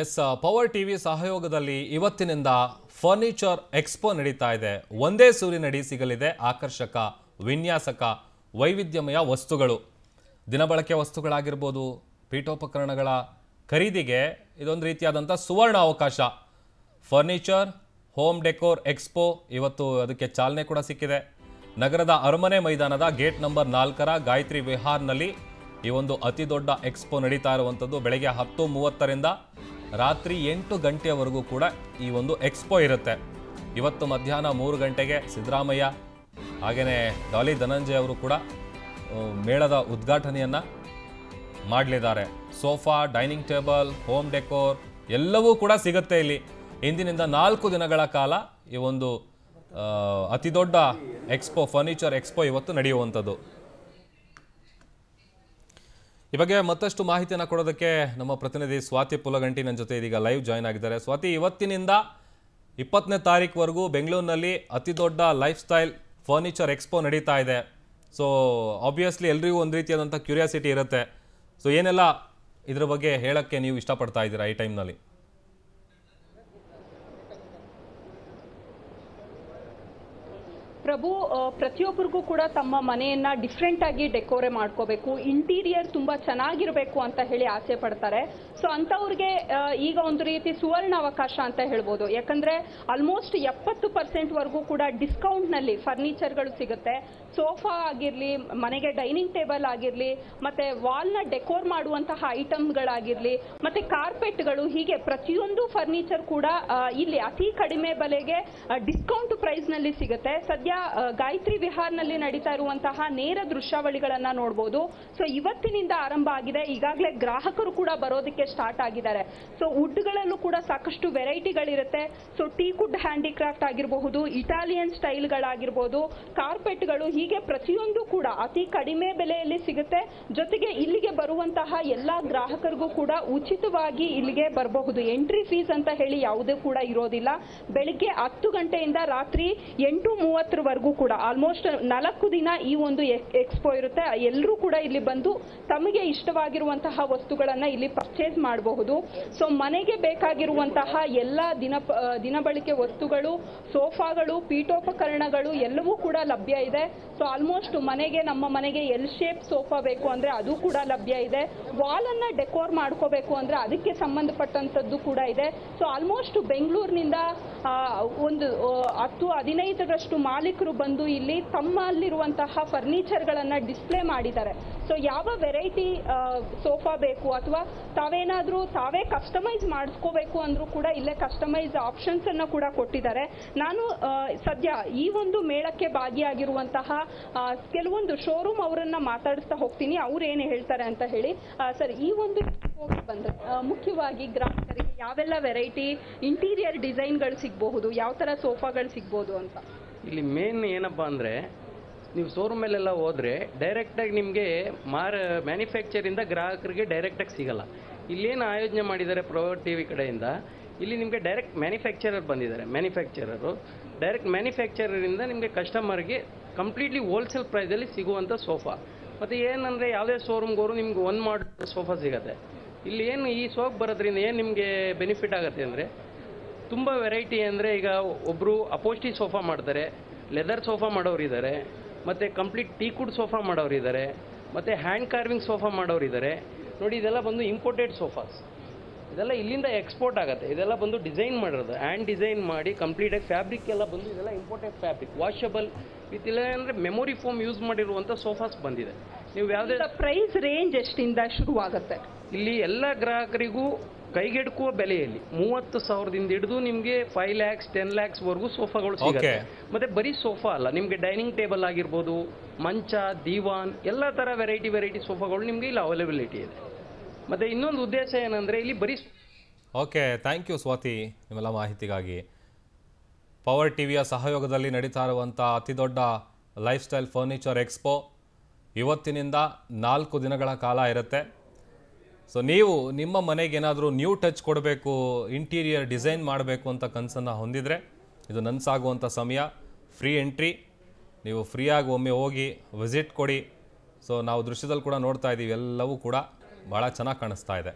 S power TV ಸಹಯೋಗದಲ್ಲಿ ಇವತ್ತಿನಿಂದ furniture expo ನಡೀತಾ ಇದೆ. ಒಂದೇ ಸೂರಿನಡಿ ಸಿಗಲಿದೆ. ಆಕರ್ಷಕ, ವಿನ್ಯಾಸಕ, ವೈವಿಧ್ಯಮಯ ವಸ್ತುಗಳು. ದಿನಬಳಕೆ ವಸ್ತುಗಳಾಗಿರ್ಬೋದು, ಪೀಠೋಪಕರಣಗಳ ಖರೀದಿಗೆ ಇದೊಂದು ರೀತಿಯಾದಂಥ ಸುವರ್ಣ ಅವಕಾಶ. ಫರ್ನಿಚರ್ ಹೋಮ್ ಡೆಕೋರ್ ಎಕ್ಸ್ಪೋ ಇವತ್ತು ಅದಕ್ಕೆ ಚಾಲನೆ ಕೂಡ ಸಿಕ್ಕಿದೆ. ನಗರದ ಅರಮನೆ ಮೈದಾನದ ಗೇಟ್ ನಂಬರ್ ನಾಲ್ಕರ ಗಾಯತ್ರಿ ವಿಹಾರ್ನಲ್ಲಿ ಈ ಒಂದು ಅತಿ ದೊಡ್ಡ ಎಕ್ಸ್ಪೋ ನಡೀತಾ ಇರುವಂಥದ್ದು ಬೆಳಗ್ಗೆ ಹತ್ತು ಮೂವತ್ತರಿಂದ ರಾತ್ರಿ ಎಂಟು ಗಂಟೆಯವರೆಗೂ ಕೂಡ ಈ ಒಂದು ಎಕ್ಸ್ಪೋ ಇರುತ್ತೆ. ಇವತ್ತು ಮಧ್ಯಾಹ್ನ ಮೂರು ಗಂಟೆಗೆ ಸಿದ್ದರಾಮಯ್ಯ ಹಾಗೆಯೇ ಡಾಲಿ ಧನಂಜಯ ಅವರು ಕೂಡ ಮೇಳದ ಉದ್ಘಾಟನೆಯನ್ನು ಮಾಡಲಿದ್ದಾರೆ. Sofa, dining table, home decor ಎಲ್ಲವೂ ಕೂಡ ಸಿಗುತ್ತೆ ಇಲ್ಲಿ. ಇಂದಿನಿಂದ ನಾಲ್ಕು ದಿನಗಳ ಕಾಲ ಈ ಒಂದು ಅತಿದೊಡ್ಡ ಅತಿ ದೊಡ್ಡ ಎಕ್ಸ್ಪೋ, ಫರ್ನಿಚರ್ ಎಕ್ಸ್ಪೋ ಇವತ್ತು ನಡೆಯುವಂಥದ್ದು. ಈ ಬಗ್ಗೆ ಮತ್ತಷ್ಟು ಮಾಹಿತಿಯನ್ನು ಕೊಡೋದಕ್ಕೆ ನಮ್ಮ ಪ್ರತಿನಿಧಿ ಸ್ವಾತಿ ಪುಲಗಂಟಿ ನನ್ನ ಜೊತೆ ಇದೀಗ ಲೈವ್ ಜಾಯ್ನ್ ಆಗಿದ್ದಾರೆ. ಸ್ವಾತಿ, ಇವತ್ತಿನಿಂದ ಇಪ್ಪತ್ತನೇ ತಾರೀಕುವರೆಗೂ ಬೆಂಗಳೂರಿನಲ್ಲಿ ಅತಿ ದೊಡ್ಡ ಲೈಫ್ ಸ್ಟೈಲ್ ಫರ್ನಿಚರ್ ಎಕ್ಸ್ಪೋ ನಡೀತಾ ಇದೆ. ಸೊ ಆಬ್ವಿಯಸ್ಲಿ ಎಲ್ರಿಗೂ ಒಂದು ರೀತಿಯಾದಂಥ ಕ್ಯೂರಿಯಾಸಿಟಿ ಇರುತ್ತೆ. ಸೊ ಏನೆಲ್ಲ ಇದರ ಬಗ್ಗೆ ಹೇಳೋಕ್ಕೆ ನೀವು ಇಷ್ಟಪಡ್ತಾ ಇದ್ದೀರಾ ಈ ಟೈಮ್ನಲ್ಲಿ ಪ್ರಭು ಪ್ರತಿಯೊಬ್ಬರಿಗೂ ಕೂಡ ತಮ್ಮ ಮನೆಯನ್ನ ಡಿಫ್ರೆಂಟ್ ಆಗಿ ಡೆಕೋರೆ ಮಾಡ್ಕೋಬೇಕು ಇಂಟೀರಿಯರ್ ತುಂಬಾ ಚೆನ್ನಾಗಿರಬೇಕು ಅಂತ ಹೇಳಿ ಆಸೆ ಪಡ್ತಾರೆ. ಸೊ ಅಂತವ್ರಿಗೆ ಈಗ ಒಂದು ರೀತಿ ಸುವರ್ಣ ಅವಕಾಶ ಅಂತ ಹೇಳ್ಬೋದು. ಯಾಕಂದ್ರೆ ಆಲ್ಮೋಸ್ಟ್ ಎಪ್ಪತ್ತು ಪರ್ಸೆಂಟ್ ವರೆಗೂ ಕೂಡ ಡಿಸ್ಕೌಂಟ್ನಲ್ಲಿ ಫರ್ನಿಚರ್ಗಳು ಸಿಗುತ್ತೆ. ಸೋಫಾ ಆಗಿರ್ಲಿ, ಮನೆಗೆ ಡೈನಿಂಗ್ ಟೇಬಲ್ ಆಗಿರ್ಲಿ, ಮತ್ತೆ ವಾಲ್ನ ಡೆಕೋರ್ ಮಾಡುವಂತಹ ಐಟಮ್ಗಳಾಗಿರ್ಲಿ ಮತ್ತೆ ಕಾರ್ಪೆಟ್ಗಳು ಹೀಗೆ ಪ್ರತಿಯೊಂದು ಫರ್ನಿಚರ್ ಕೂಡ ಇಲ್ಲಿ ಅತಿ ಕಡಿಮೆ ಬೆಲೆಗೆ ಡಿಸ್ಕೌಂಟ್ ಪ್ರೈಸ್ನಲ್ಲಿ ಸಿಗುತ್ತೆ. ಸದ್ಯ ಗಾಯತ್ರಿ ವಿಹಾರ್ನಲ್ಲಿ ನಡೀತಾ ಇರುವಂತಹ ನೇರ ದೃಶ್ಯಾವಳಿಗಳನ್ನ ನೋಡಬಹುದು ಸೊ ಇವತ್ತಿನಿಂದ ಆರಂಭ ಆಗಿದೆ. ಈಗಾಗಲೇ ಗ್ರಾಹಕರು ಕೂಡ ಬರೋದಕ್ಕೆ ಸ್ಟಾರ್ಟ್ ಆಗಿದ್ದಾರೆ. ಸೊ ವುಡ್ಗಳಲ್ಲೂ ಕೂಡ ಸಾಕಷ್ಟು ವೆರೈಟಿಗಳಿರುತ್ತೆ. ಸೊ ಟೀ ಕುಡ್ ಹ್ಯಾಂಡಿಕ್ರಾಫ್ಟ್ ಆಗಿರಬಹುದು, ಇಟಾಲಿಯನ್ ಸ್ಟೈಲ್ಗಳಾಗಿರ್ಬೋದು, ಕಾರ್ಪೆಟ್ಗಳು ಹೀಗೆ ಪ್ರತಿಯೊಂದು ಕೂಡ ಅತಿ ಕಡಿಮೆ ಬೆಲೆಯಲ್ಲಿ ಸಿಗುತ್ತೆ. ಜೊತೆಗೆ ಇಲ್ಲಿಗೆ ಬರುವಂತಹ ಎಲ್ಲಾ ಗ್ರಾಹಕರಿಗೂ ಕೂಡ ಉಚಿತವಾಗಿ ಇಲ್ಲಿಗೆ ಬರಬಹುದು. ಎಂಟ್ರಿ ಫೀಸ್ ಅಂತ ಹೇಳಿ ಯಾವುದೇ ಕೂಡ ಇರೋದಿಲ್ಲ. ಬೆಳಿಗ್ಗೆ ಹತ್ತು ಗಂಟೆಯಿಂದ ರಾತ್ರಿ ಎಂಟು ಮೂವತ್ತರವರೆಗೂ ಕೂಡ ಆಲ್ಮೋಸ್ಟ್ ನಾಲ್ಕು ದಿನ ಈ ಒಂದು ಎಕ್ಸ್ಪೋ ಇರುತ್ತೆ. ಎಲ್ಲರೂ ಕೂಡ ಇಲ್ಲಿ ಬಂದು ತಮಗೆ ಇಷ್ಟವಾಗಿರುವಂತಹ ವಸ್ತುಗಳನ್ನ ಇಲ್ಲಿ ಪರ್ಚೇಸ್ ಮಾಡಬಹುದು. ಸೊ ಮನೆಗೆ ಬೇಕಾಗಿರುವಂತಹ ಎಲ್ಲ ದಿನ ದಿನಬಳಕೆ ವಸ್ತುಗಳು, ಸೋಫಾಗಳು, ಪೀಠೋಪಕರಣಗಳು ಎಲ್ಲವೂ ಕೂಡ ಲಭ್ಯ ಇದೆ. ಸೊ ಆಲ್ಮೋಸ್ಟ್ ಮನೆಗೆ, ನಮ್ಮ ಮನೆಗೆ ಎಲ್ ಶೇಪ್ ಸೋಫಾ ಬೇಕು ಅಂದ್ರೆ ಅದು ಕೂಡ ಲಭ್ಯ ಇದೆ. ವಾಲ್ ಅನ್ನ ಡೆಕೋರ್ ಮಾಡ್ಕೋಬೇಕು ಅಂದ್ರೆ ಅದಕ್ಕೆ ಸಂಬಂಧಪಟ್ಟಂತದ್ದು ಕೂಡ ಇದೆ. ಸೊ ಆಲ್ಮೋಸ್ಟ್ ಬೆಂಗಳೂರಿನಿಂದ ಒಂದು ಹತ್ತು ಹದಿನೈದರಷ್ಟು ಮಾಲೀಕರು ಬಂದು ಇಲ್ಲಿ ತಮ್ಮಲ್ಲಿರುವಂತಹ ಫರ್ನಿಚರ್ಗಳನ್ನು ಡಿಸ್ಪ್ಲೇ ಮಾಡಿದ್ದಾರೆ. ಸೊ ಯಾವ ವೆರೈಟಿ ಸೋಫಾ ಬೇಕು ಅಥವಾ ತಾವೇನಾದ್ರೂ ತಾವೇ ಕಸ್ಟಮೈಸ್ ಮಾಡಿಸ್ಕೋಬೇಕು ಅಂದ್ರೂ ಕೂಡ ಇಲ್ಲೇ ಕಸ್ಟಮೈಸ್ ಆಪ್ಷನ್ಸ್ ಅನ್ನ ಕೂಡ ಕೊಟ್ಟಿದ್ದಾರೆ. ನಾನು ಸದ್ಯ ಈ ಒಂದು ಮೇಳಕ್ಕೆ ಭಾಗಿಯಾಗಿರುವಂತಹ ಕೆಲವೊಂದು ಶೋರೂಮ್ ಅವರನ್ನ ಮಾತಾಡಿಸ್ತಾ ಹೋಗ್ತೀನಿ. ಅವ್ರು ಏನು ಹೇಳ್ತಾರೆ ಅಂತ ಹೇಳಿ. ಸರ್, ಈ ಒಂದು ಬಂದ್ರೆ ಮುಖ್ಯವಾಗಿ ಗ್ರಾಹಕರಿಗೆ ಯಾವೆಲ್ಲ ವೆರೈಟಿ, ಇಂಟೀರಿಯರ್ ಡಿಸೈನ್ಗಳು ಸಿಗಬಹುದು, ಯಾವ ತರ ಸೋಫಾಗಳು ಸಿಗ್ಬೋದು ಅಂತ. ಇಲ್ಲಿ ಮೇನ್ ಏನಪ್ಪ ಅಂದರೆ, ನೀವು ಶೋರೂಮಲ್ಲೆಲ್ಲ ಹೋದರೆ ಡೈರೆಕ್ಟಾಗಿ ನಿಮಗೆ ಮಾರ ಮ್ಯಾನುಫ್ಯಾಕ್ಚರಿಂದ ಗ್ರಾಹಕರಿಗೆ ಡೈರೆಕ್ಟಾಗಿ ಸಿಗಲ್ಲ. ಇಲ್ಲೇನು ಆಯೋಜನೆ ಮಾಡಿದ್ದಾರೆ ಪ್ರವರ್ ಟಿ ವಿ ಕಡೆಯಿಂದ, ಇಲ್ಲಿ ನಿಮಗೆ ಡೈರೆಕ್ಟ್ ಮ್ಯಾನುಫ್ಯಾಕ್ಚರರ್ ಬಂದಿದ್ದಾರೆ ಮ್ಯಾನುಫ್ಯಾಕ್ಚರರು ಡೈರೆಕ್ಟ್ ಮ್ಯಾನುಫ್ಯಾಕ್ಚರರಿಂದ ನಿಮಗೆ ಕಸ್ಟಮರ್ಗೆ ಕಂಪ್ಲೀಟ್ಲಿ ಹೋಲ್ಸೇಲ್ ಪ್ರೈಸಲ್ಲಿ ಸಿಗುವಂಥ ಸೋಫಾ ಮತ್ತು ಏನಂದರೆ ಯಾವುದೇ ಶೋರೂಮ್ಗೋರು ನಿಮ್ಗೆ ಒಂದು ಮಾಡಲ್ ಸೋಫಾ ಸಿಗುತ್ತೆ. ಇಲ್ಲಿ ಏನು ಈ ಸೋಫ್ ಬರೋದ್ರಿಂದ ಏನು ನಿಮಗೆ ಬೆನಿಫಿಟ್ ಆಗುತ್ತೆ ಅಂದರೆ ತುಂಬ ವೆರೈಟಿ ಅಂದರೆ ಈಗ ಒಬ್ಬರು ಅಪೋಸ್ಟಿ ಸೋಫಾ ಮಾಡ್ತಾರೆ ಲೆದರ್ ಸೋಫಾ ಮಾಡೋರು ಇದ್ದಾರೆ ಮತ್ತು ಕಂಪ್ಲೀಟ್ ಟೀಕುಡ್ ಸೋಫಾ ಮಾಡೋರು ಇದ್ದಾರೆ ಮತ್ತು ಹ್ಯಾಂಡ್ ಕಾರ್ವಿಂಗ್ ಸೋಫಾ ಮಾಡೋರು ಇದ್ದಾರೆ ನೋಡಿ, ಇದೆಲ್ಲ ಬಂದು ಇಂಪೋರ್ಟೆಡ್ ಸೋಫಾಸ್ ಇದೆಲ್ಲ ಇಲ್ಲಿಂದ ಎಕ್ಸ್ಪೋರ್ಟ್ ಆಗುತ್ತೆ. ಇದೆಲ್ಲ ಬಂದು ಡಿಸೈನ್ ಮಾಡಿರೋದು. ಹ್ಯಾಂಡ್ ಡಿಸೈನ್ ಮಾಡಿ ಕಂಪ್ಲೀಟಾಗಿ ಫ್ಯಾಬ್ರಿಕ್ ಎಲ್ಲ ಬಂದು ಇದೆಲ್ಲ ಇಂಪೋರ್ಟೆಡ್ ಫ್ಯಾಬ್ರಿಕ್ ವಾಷಬಲ್ ಇಲ್ಲ ಅಂದರೆ ಮೆಮೊರಿ ಫೋಮ್ ಯೂಸ್ ಮಾಡಿರುವಂಥ ಸೋಫಾಸ್ ಬಂದಿದೆ. ನೀವು ಯಾವುದೇ ಪ್ರೈಸ್ ರೇಂಜ್ ಎಷ್ಟಿಂದ ಶುರುವಾಗುತ್ತೆ? ಇಲ್ಲಿ ಎಲ್ಲ ಗ್ರಾಹಕರಿಗೂ ಕೈಗೆಟುಕುವ ಬೆಲೆಯಲ್ಲಿ ಮೂವತ್ತು ಸಾವಿರದಿಂದ ಹಿಡಿದು ನಿಮಗೆ ಫೈವ್ ಲ್ಯಾಕ್ಸ್ ಟೆನ್ ಲ್ಯಾಕ್ಸ್ ವರೆಗೂ ಸೋಫಾಗಳು ಸಿಗುತ್ತೆ. ಮತ್ತೆ ಬರೀ ಸೋಫಾ ಅಲ್ಲ ನಿಮಗೆ ಡೈನಿಂಗ್ ಟೇಬಲ್ ಆಗಿರ್ಬೋದು ಮಂಚ ದಿವಾನ್ ಎಲ್ಲ ಥರ ವೆರೈಟಿ ವೆರೈಟಿ ಸೋಫಾಗಳು ನಿಮಗೆ ಇಲ್ಲಿ ಅವೈಲೇಬಿಲಿಟಿ ಇದೆ. ಮತ್ತೆ ಇನ್ನೊಂದು ಉದ್ದೇಶ ಏನಂದ್ರೆ ಇಲ್ಲಿ ಬರೀ ಓಕೆ ಥ್ಯಾಂಕ್ ಯು ಸ್ವಾತಿ ನಿಮ್ಮೆಲ್ಲ ಮಾಹಿತಿಗಾಗಿ. ಪವರ್ ಟಿವಿಯ ಸಹಯೋಗದಲ್ಲಿ ನಡೀತಾ ಇರುವಂಥ ಅತಿ ದೊಡ್ಡ ಲೈಫ್ ಸ್ಟೈಲ್ ಫರ್ನಿಚರ್ ಎಕ್ಸ್ಪೋ ಇವತ್ತಿನಿಂದ ನಾಲ್ಕು ದಿನಗಳ ಕಾಲ ಇರುತ್ತೆ. ಸೊ ನೀವು ನಿಮ್ಮ ಮನೆಗೆ ಏನಾದರೂ ನ್ಯೂ ಟಚ್ ಕೊಡಬೇಕು ಇಂಟೀರಿಯರ್ ಡಿಸೈನ್ ಮಾಡಬೇಕು ಅಂತ ಕನಸನ್ನು ಹೊಂದಿದರೆ ಇದು ನನಸಾಗುವಂಥ ಸಮಯ. ಫ್ರೀ ಎಂಟ್ರಿ ನೀವು ಫ್ರೀಯಾಗಿ ಒಮ್ಮೆ ಹೋಗಿ ವಿಸಿಟ್ ಕೊಡಿ. ಸೊ ನಾವು ದೃಶ್ಯದಲ್ಲಿ ಕೂಡ ನೋಡ್ತಾ ಇದ್ದೀವಿ ಎಲ್ಲವೂ ಕೂಡ ಭಾಳ ಚೆನ್ನಾಗಿ ಕಾಣಿಸ್ತಾ ಇದೆ.